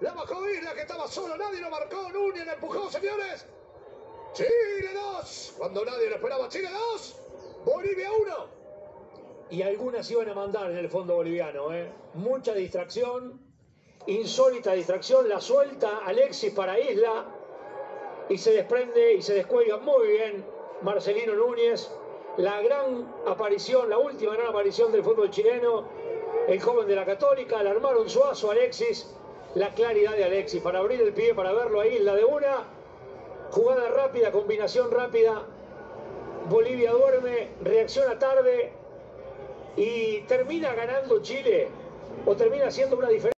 La bajó Isla que estaba solo, nadie lo marcó. Núñez la empujó, señores. Chile 2. Cuando nadie lo esperaba, Chile 2. Bolivia 1. Y algunas iban a mandar en el fondo boliviano, ¿eh? Mucha distracción, insólita distracción, la suelta Alexis para Isla y se desprende y se descuelga muy bien Marcelino Núñez. La gran aparición, la última gran aparición del fútbol chileno, el joven de la Católica, le armaron suazo Alexis, la claridad de Alexis para abrir el pie, para verlo a Isla de una, jugada rápida, combinación rápida, Bolivia duerme, reacciona tarde y termina ganando Chile o termina haciendo una diferencia.